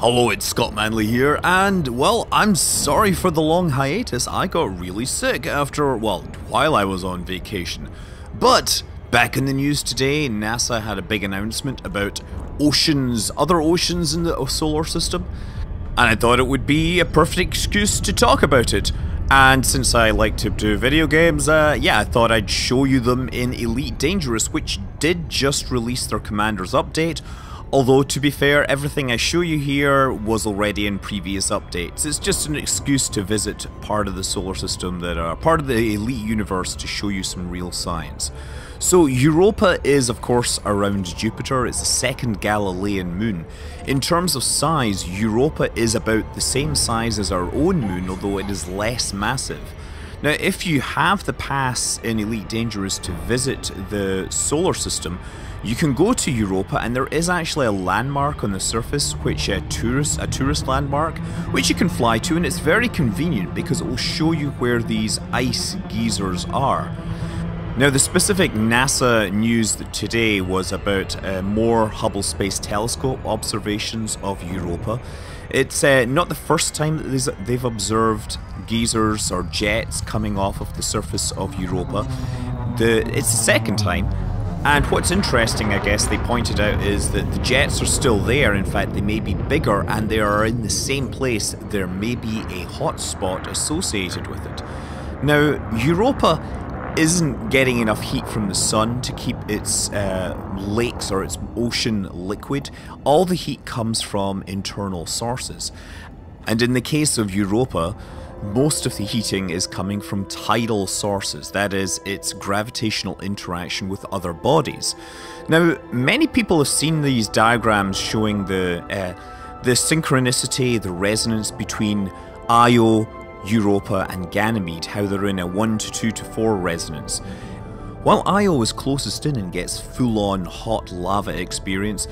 Hello, it's Scott Manley here, and well, I'm sorry for the long hiatus. I got really sick after, well, while I was on vacation. But, back in the news today, NASA had a big announcement about oceans, other oceans in the solar system, and I thought it would be a perfect excuse to talk about it. And since I like to do video games, uh, yeah, I thought I'd show you them in Elite Dangerous, which did just release their Commander's update Although, to be fair, everything I show you here was already in previous updates. It's just an excuse to visit part of the solar system that are part of the elite universe to show you some real science. So Europa is of course around Jupiter, it's the second Galilean moon. In terms of size, Europa is about the same size as our own moon, although it is less massive. Now, if you have the pass in Elite Dangerous to visit the solar system, you can go to Europa and there is actually a landmark on the surface which a tourist a tourist landmark which you can fly to and it's very convenient because it will show you where these ice geysers are. Now the specific NASA news today was about uh, more Hubble Space Telescope observations of Europa. It's uh, not the first time that they've observed geysers or jets coming off of the surface of Europa. The, it's the second time, and what's interesting, I guess, they pointed out is that the jets are still there. In fact, they may be bigger and they are in the same place. There may be a hotspot associated with it. Now, Europa isn't getting enough heat from the sun to keep its uh, lakes or its ocean liquid. All the heat comes from internal sources. And in the case of Europa, most of the heating is coming from tidal sources, that is, its gravitational interaction with other bodies. Now, many people have seen these diagrams showing the, uh, the synchronicity, the resonance between Io, Europa, and Ganymede, how they're in a 1 to 2 to 4 resonance. While Io is closest in and gets full on hot lava experience,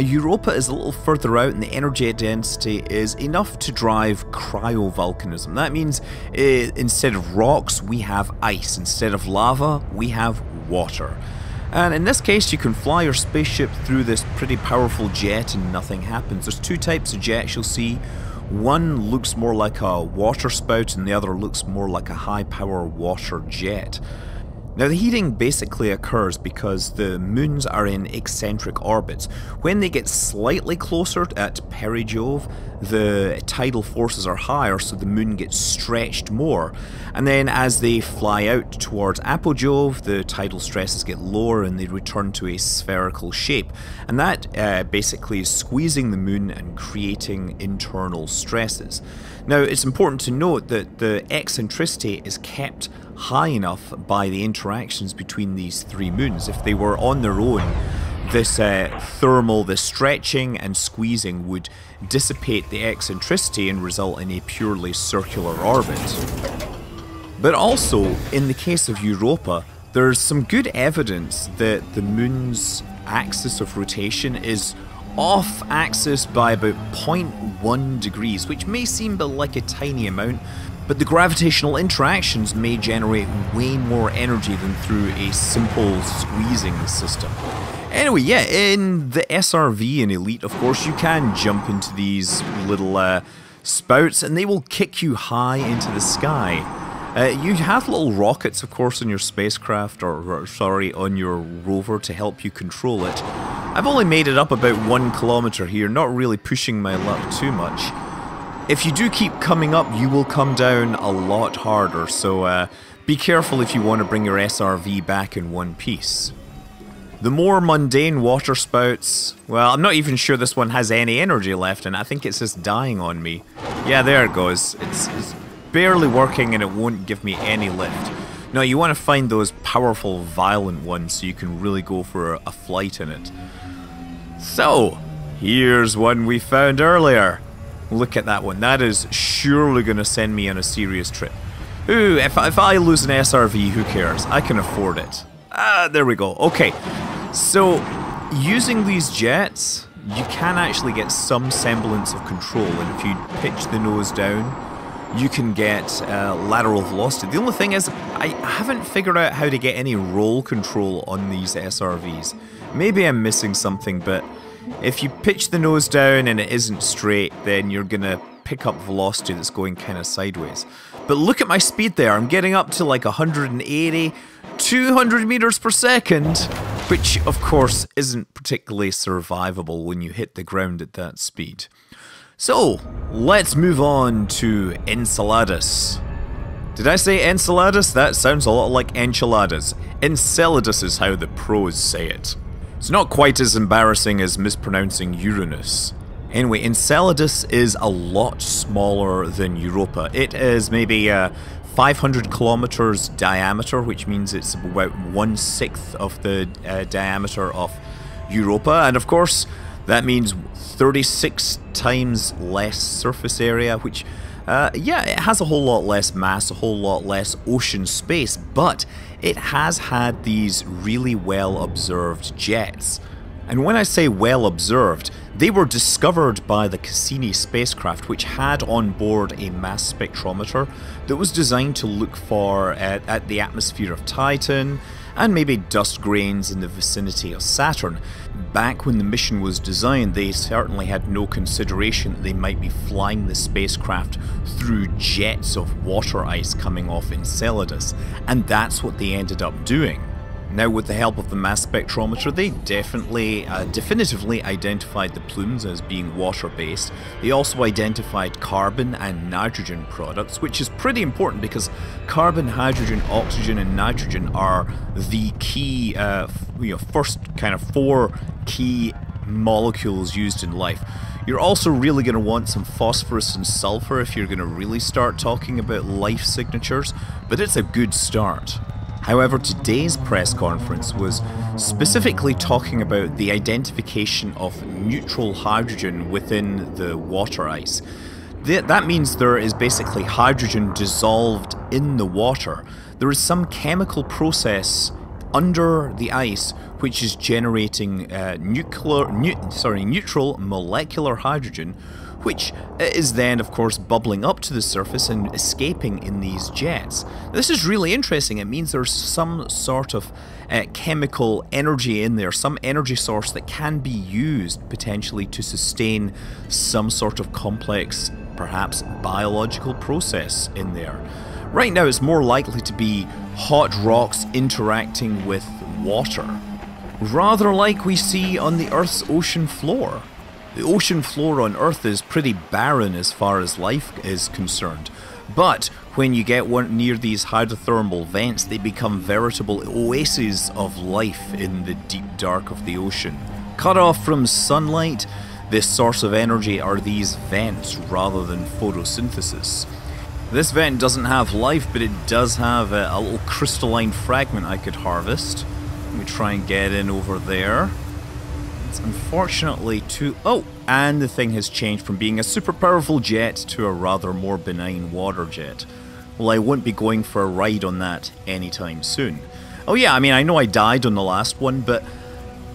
Europa is a little further out and the energy density is enough to drive cryovolcanism. That means uh, instead of rocks, we have ice. Instead of lava, we have water. And in this case, you can fly your spaceship through this pretty powerful jet and nothing happens. There's two types of jets you'll see. One looks more like a water spout and the other looks more like a high power water jet. Now the heating basically occurs because the moons are in eccentric orbits. When they get slightly closer at perigee, the tidal forces are higher so the moon gets stretched more. And then as they fly out towards apogee, the tidal stresses get lower and they return to a spherical shape. And that uh, basically is squeezing the moon and creating internal stresses. Now it's important to note that the eccentricity is kept high enough by the interactions between these three moons. If they were on their own, this uh, thermal, the stretching and squeezing would dissipate the eccentricity and result in a purely circular orbit. But also, in the case of Europa, there's some good evidence that the moon's axis of rotation is off axis by about 0.1 degrees, which may seem like a tiny amount, but the gravitational interactions may generate way more energy than through a simple squeezing system. Anyway, yeah, in the SRV and Elite, of course, you can jump into these little uh, spouts and they will kick you high into the sky. Uh, you have little rockets, of course, on your spacecraft, or, or, sorry, on your rover to help you control it. I've only made it up about one kilometer here, not really pushing my luck too much. If you do keep coming up, you will come down a lot harder, so uh, be careful if you want to bring your SRV back in one piece. The more mundane water spouts, well, I'm not even sure this one has any energy left, and I think it's just dying on me. Yeah, there it goes. It's, it's barely working and it won't give me any lift. Now, you want to find those powerful, violent ones so you can really go for a flight in it. So, here's one we found earlier. Look at that one. That is surely going to send me on a serious trip. Ooh, if, if I lose an SRV, who cares? I can afford it. Ah, there we go. Okay, so using these jets, you can actually get some semblance of control, and if you pitch the nose down, you can get uh, lateral velocity. The only thing is, I haven't figured out how to get any roll control on these SRVs. Maybe I'm missing something, but If you pitch the nose down and it isn't straight, then you're gonna pick up velocity that's going kind of sideways. But look at my speed there, I'm getting up to like 180, 200 meters per second, which of course isn't particularly survivable when you hit the ground at that speed. So, let's move on to Enceladus. Did I say Enceladus? That sounds a lot like enchiladas. Enceladus is how the pros say it. It's not quite as embarrassing as mispronouncing Uranus. Anyway, Enceladus is a lot smaller than Europa. It is maybe uh, 500 kilometers diameter, which means it's about one sixth of the uh, diameter of Europa, and of course, that means 36 times less surface area, which uh, yeah, it has a whole lot less mass, a whole lot less ocean space, but it has had these really well observed jets. And when I say well observed, they were discovered by the Cassini spacecraft, which had on board a mass spectrometer that was designed to look for at the atmosphere of Titan and maybe dust grains in the vicinity of Saturn. Back when the mission was designed, they certainly had no consideration that they might be flying the spacecraft through jets of water ice coming off Enceladus, and that's what they ended up doing. Now, with the help of the mass spectrometer, they definitely, uh, definitively identified the plumes as being water-based. They also identified carbon and nitrogen products, which is pretty important because carbon, hydrogen, oxygen, and nitrogen are the key, uh, you know, first kind of four key molecules used in life. You're also really going to want some phosphorus and sulfur if you're going to really start talking about life signatures, but it's a good start. However, today's press conference was specifically talking about the identification of neutral hydrogen within the water ice. That means there is basically hydrogen dissolved in the water. There is some chemical process under the ice which is generating uh, nuclear, nu sorry, neutral molecular hydrogen which is then, of course, bubbling up to the surface and escaping in these jets. This is really interesting. It means there's some sort of uh, chemical energy in there, some energy source that can be used potentially to sustain some sort of complex, perhaps biological process in there. Right now, it's more likely to be hot rocks interacting with water, rather like we see on the Earth's ocean floor. The ocean floor on Earth is pretty barren as far as life is concerned, but when you get one near these hydrothermal vents, they become veritable oases of life in the deep dark of the ocean. Cut off from sunlight, this source of energy are these vents rather than photosynthesis. This vent doesn't have life, but it does have a, a little crystalline fragment I could harvest. Let me try and get in over there. It's unfortunately too... Oh! And the thing has changed from being a super powerful jet to a rather more benign water jet. Well, I won't be going for a ride on that anytime soon. Oh yeah, I mean, I know I died on the last one, but...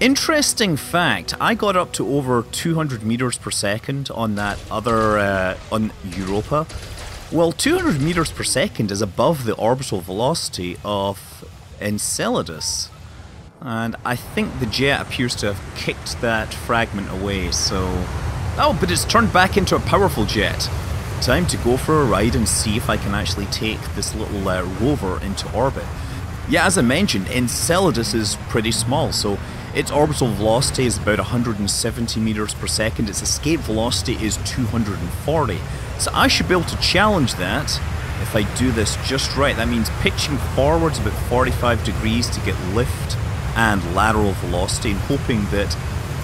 Interesting fact, I got up to over 200 meters per second on that other, uh, on Europa. Well, 200 meters per second is above the orbital velocity of Enceladus. And I think the jet appears to have kicked that fragment away, so... Oh, but it's turned back into a powerful jet. Time to go for a ride and see if I can actually take this little uh, rover into orbit. Yeah, as I mentioned, Enceladus is pretty small, so its orbital velocity is about 170 meters per second, its escape velocity is 240. So I should be able to challenge that if I do this just right. That means pitching forwards about 45 degrees to get lift and lateral velocity and hoping that,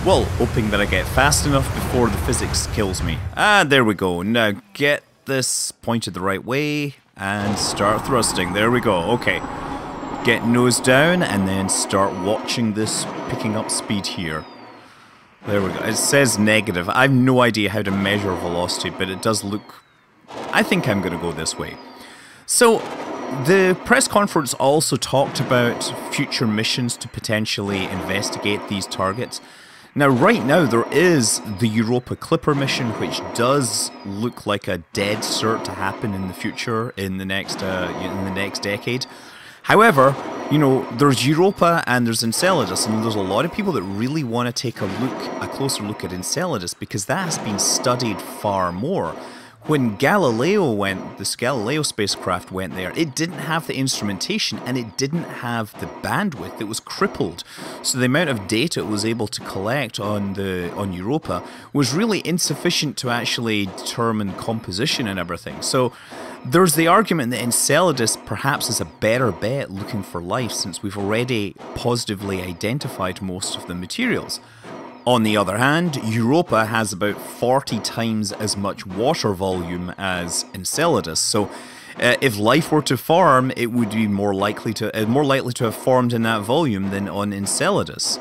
well, hoping that I get fast enough before the physics kills me. And there we go. Now get this pointed the right way and start thrusting. There we go. Okay. Get nose down and then start watching this picking up speed here. There we go. It says negative. I have no idea how to measure velocity, but it does look... I think I'm going to go this way. So, the press conference also talked about future missions to potentially investigate these targets. Now, right now, there is the Europa Clipper mission, which does look like a dead cert to happen in the future, in the next, uh, in the next decade. However, you know, there's Europa and there's Enceladus, and there's a lot of people that really want to take a look, a closer look at Enceladus because that has been studied far more. When Galileo went, this Galileo spacecraft went there, it didn't have the instrumentation and it didn't have the bandwidth. It was crippled. So the amount of data it was able to collect on the on Europa was really insufficient to actually determine composition and everything. So there's the argument that Enceladus perhaps is a better bet looking for life since we've already positively identified most of the materials. On the other hand, Europa has about 40 times as much water volume as Enceladus, so uh, if life were to form, it would be more likely to uh, more likely to have formed in that volume than on Enceladus.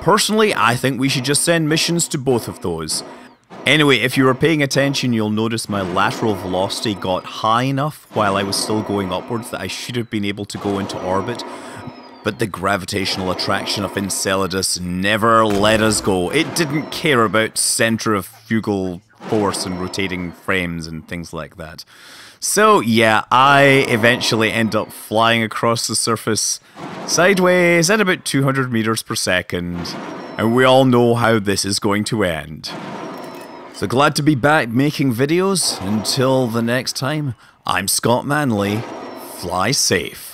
Personally, I think we should just send missions to both of those. Anyway, if you were paying attention, you'll notice my lateral velocity got high enough while I was still going upwards that I should have been able to go into orbit but the gravitational attraction of Enceladus never let us go. It didn't care about centrifugal force and rotating frames and things like that. So yeah, I eventually end up flying across the surface sideways at about 200 meters per second, and we all know how this is going to end. So glad to be back making videos. Until the next time, I'm Scott Manley. Fly safe.